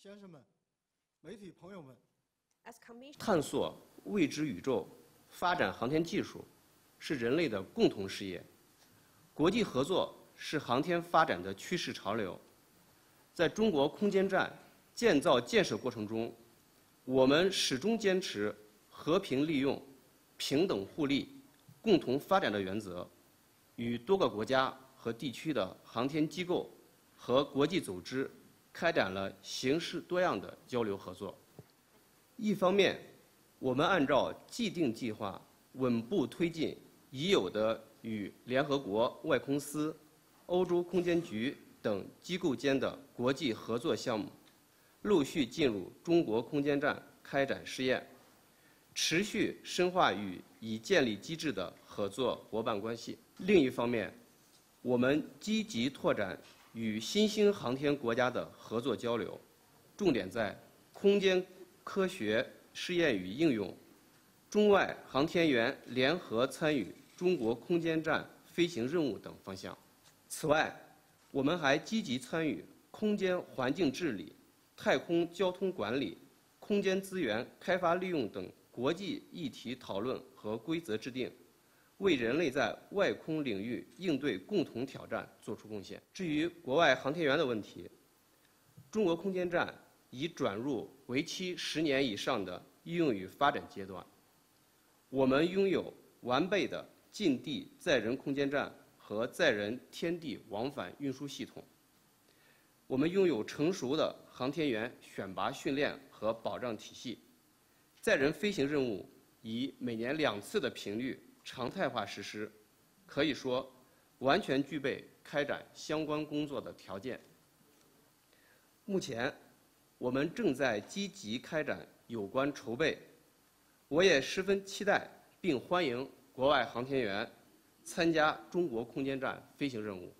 先生们、媒体朋友们，探索未知宇宙、发展航天技术，是人类的共同事业。国际合作是航天发展的趋势潮流。在中国空间站建造建设过程中，我们始终坚持和平利用、平等互利、共同发展的原则，与多个国家和地区的航天机构和国际组织开展了形式多样的交流合作。一方面，我们按照既定计划，稳步推进已有的与联合国外空司、欧洲空间局等机构间的国际合作项目，陆续进入中国空间站开展试验，持续深化与已建立机制的合作伙伴关系。另一方面，我们积极拓展与新兴航天国家的合作交流，重点在空间科学试验与应用、中外航天员联合参与中国空间站飞行任务等方向。此外，我们还积极参与空间环境治理、太空交通管理、空间资源开发利用等国际议题讨论和规则制定，为人类在外空领域应对共同挑战作出贡献。至于国外航天员的问题，中国空间站已转入为期十年以上的应用与发展阶段。我们拥有完备的近地载人空间站和载人天地往返运输系统。我们拥有成熟的航天员选拔训练和保障体系。载人飞行任务以每年两次的频率常态化实施，可以说完全具备开展相关工作的条件。目前，我们正在积极开展有关筹备。我也十分期待并欢迎国外航天员参加中国空间站飞行任务。